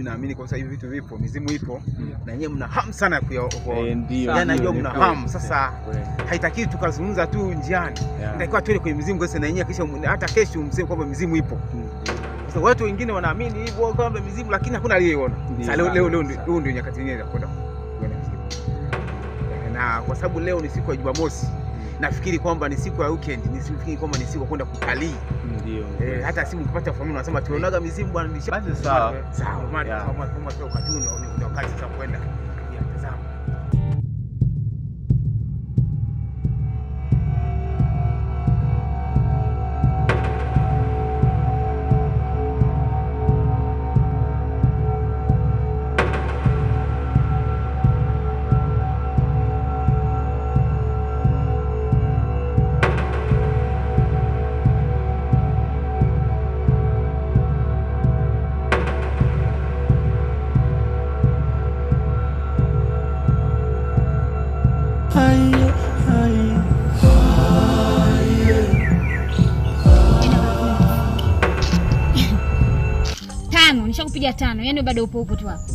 mimi naamini kwa sababu hivi vitu vipo, mizimu ipo yeah. na nyewe mna hamu sana ya kuyaokoa. Eh, ndio. Yaani najua mna hamu sasa, yeah. haitakiwi tukazungumza tu njiani, Yeah. inatakiwa tuende kwenye mizimu na yenyewe, kisha hata kesho mseme kwamba mizimu ipo. Sasa watu wengine wanaamini hivyo kwamba mizimu, lakini hakuna aliyeiona. Sasa leo leo leo ndio- nyakati nyingine za kwenda Eh, na kwa sababu leo ni siku ya Jumamosi, nafikiri kwamba ni siku ya weekend, nisifikiri kwamba ni siku ya kwenda kutalii. Ndio. Eh, hata simu ukipata familia unasema tuonaga mizimu bwana. Basi sawa. Sawa, maana kama kama sio ndio ndio wakati sasa kwenda Tano, nishakupiga tano. yani bado upo huko tu hapo.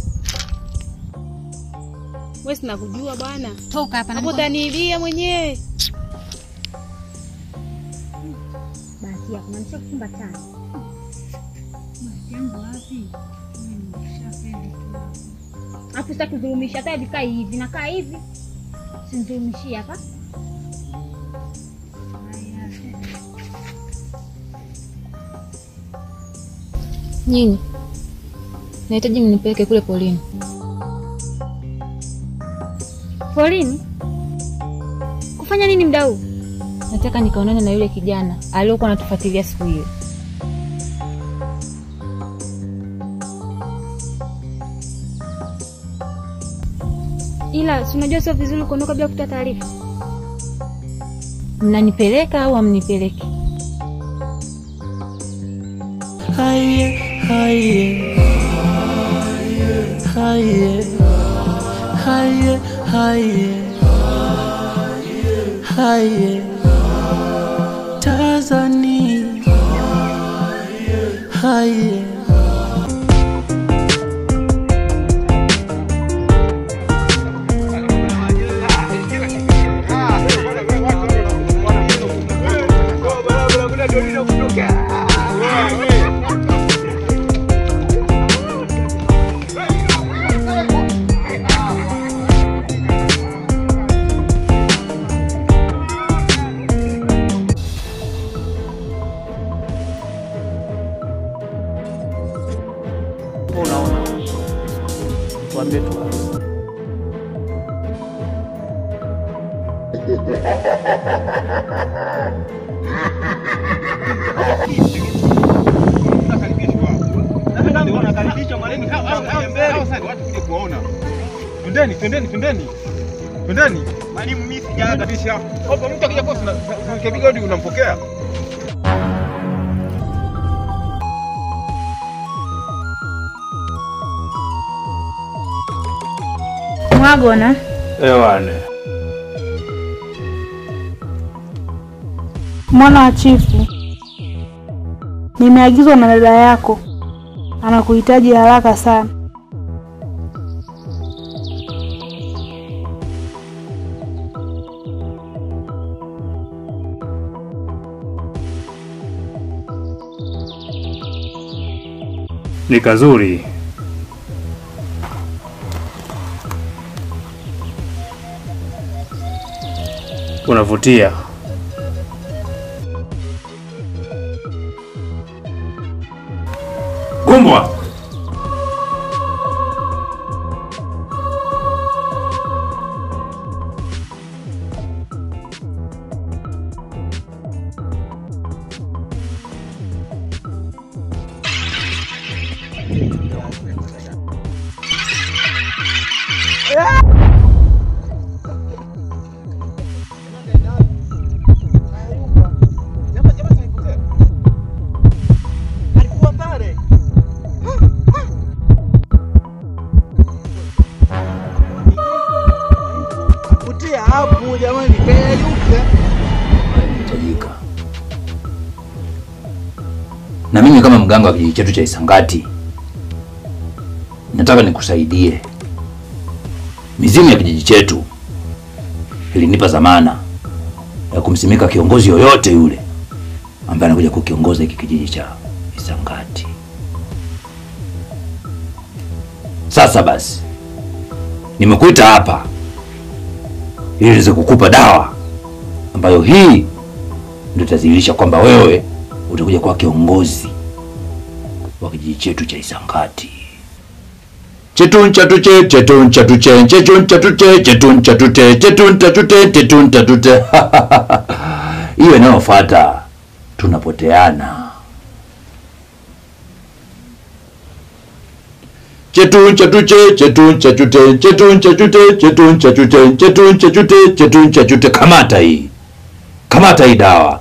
Wewe sinakujua bwana. Toka hapa Hapo utaniibia mwenyewe. basi yako. Na nishakufunga tano. Hapo sitaki kudhulumisha hata vikaa hivi. Nakaa hivi. Sinidhulumishie hapa. Nyinyi nahitaji mnipeleke kule polini. Polini? Kufanya nini mda huu? Nataka nikaonane na yule kijana aliyokuwa anatufuatilia siku hiyo. Ila si unajua sio vizuri kuondoka bila kutoa taarifa. Mnanipeleka au hamnipeleki? Haye, haye, haye, haye, haye, haye, Tanzania, haye. Tuambie tu. Twendeni, twendeni, twendeni. Twendeni. Mwalimu mimi kabisa. Hapo mtu akija hodi unampokea. Mwagona. Ewane. Mwana wa chifu, nimeagizwa na dada yako, anakuhitaji haraka sana. Ni kazuri. Unavutia. Gumbwa. Mganga wa kijiji chetu cha Isangati nataka nikusaidie. Mizimu ya kijiji chetu ilinipa zamana ya kumsimika kiongozi yoyote yule ambaye anakuja kukiongoza hiki kijiji cha Isangati. Sasa basi, nimekuita hapa ili niweze kukupa dawa ambayo hii ndio itadhihirisha kwamba wewe utakuja kuwa kiongozi wa kijiji chetu cha Isangati. chetuncha tuche chetuncha tuche chetuncha tuche chetuncha tute chetuncha tute chetuncha tute. Hiyo inayofuata tunapoteana. chetuncha tuche chetuncha tute chetuncha tute chetuncha tute chetuncha tute chetuncha tute. Kamata hii, kamata hii dawa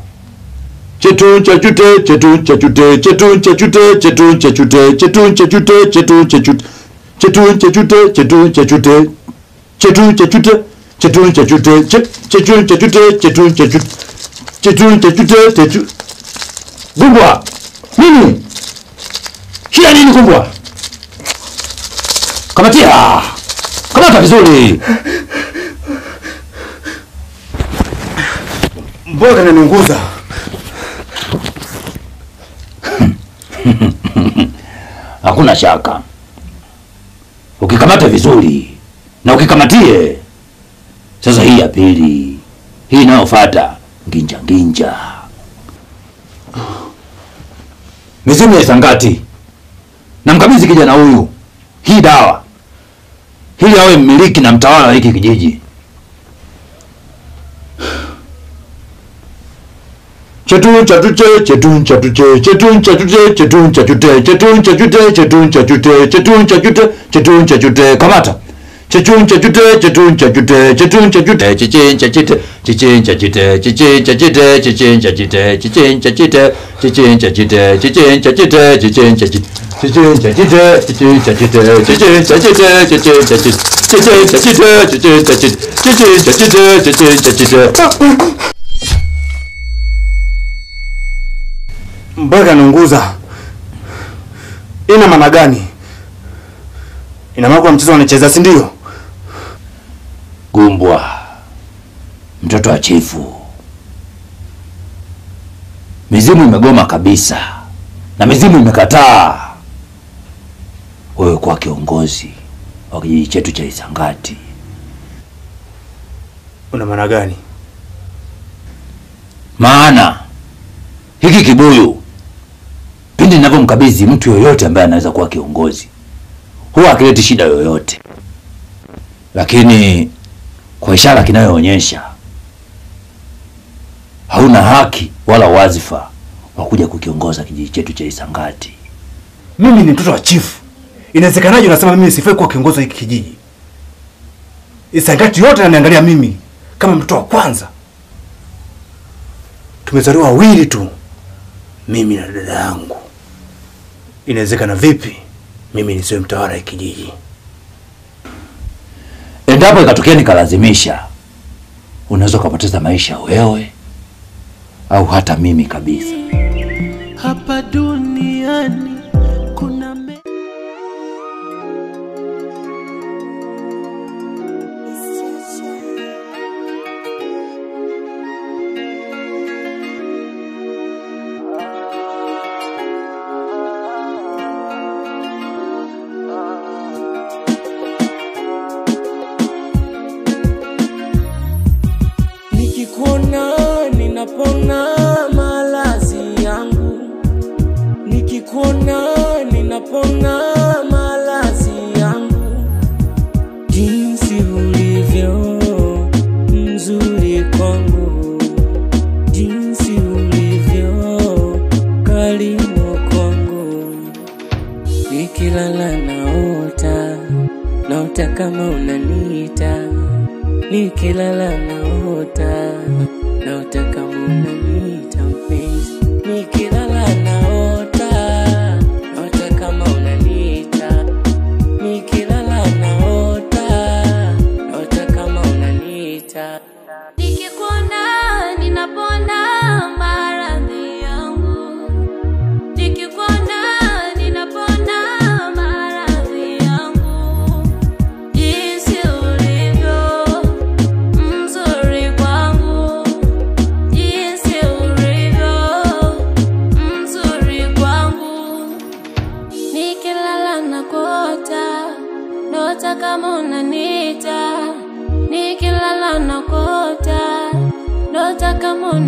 Chetun chachute chetun chachute chetun chachute chetun chachute chetun chachute chetun chachute chetun chachute chetun chachute chetun chachute chetun chachute chetun chachute chetun chachute chetun chachute chetun Gumbwa nini? Shida nini Gumbwa? Kamatia, kamata vizuri. Mbona kananiunguza? Hakuna shaka, ukikamata vizuri na ukikamatie. Sasa hii ya pili, hii inayofuata nginja nginja, mizimu ya sangati na namkabidhi kijana huyu hii dawa hili awe mmiliki na mtawala wa hiki kijiji. chedun chedun chedun chedun chedun chedun chedun chedun chedun chedun chedun chedun chedun kamata chechun chechute chechun chechute chechun chechute chechin chechite chechin chechite chechin chechite chechin chechite chechin chechite chechin chechite chechin chechite chechin chechite chechin chechite chechin chechite chechin chechite chechin chechite chechin chechite chechin chechite chechin chechite chechin chechite Mbona kaniunguza? Ina maana gani? Ina maana kwa mchezo wanacheza, si ndio? Gumbwa, mtoto wa chifu, mizimu imegoma kabisa na mizimu imekataa wewe kuwa kiongozi wa kijiji chetu cha Isangati. Una maana gani? Maana hiki kibuyu pindi ninavyomkabidhi mtu yoyote ambaye anaweza kuwa kiongozi, huwa akileti shida yoyote, lakini kwa ishara kinayoonyesha hauna haki wala wazifa wa kuja kukiongoza kijiji chetu cha Isangati. Mimi ni mtoto wa chifu. Inawezekanaje unasema mimi sifai kuwa kiongozi hiki kijiji? Isangati yote ananiangalia mimi kama mtoto wa kwanza. Tumezaliwa wawili tu, mimi na dada yangu. Inawezekana vipi mimi nisiwe mtawala ya kijiji? Endapo ikatokea nikalazimisha, unaweza ukapoteza maisha wewe au hata mimi kabisa. Hapa duniani ninapona malazi yangu, nikikuona ninapona malazi yangu, jinsi ulivyo mzuri kwangu, jinsi ulivyo karimu kwangu, nikilala naota, naota kama unaniita. Nikilala naota naota kama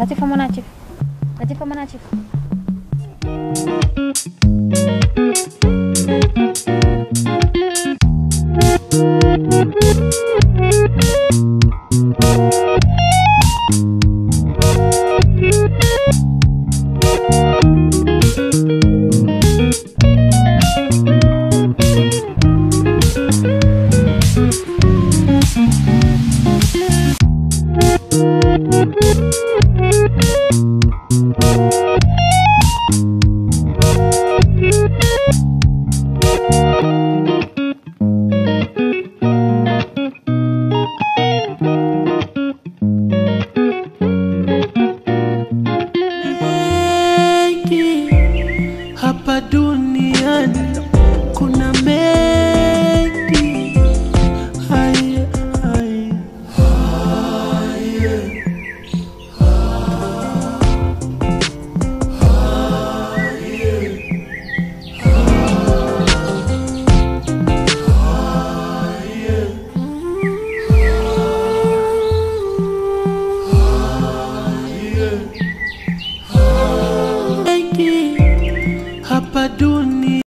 Latifa Monatifa. Latifa Monatifa.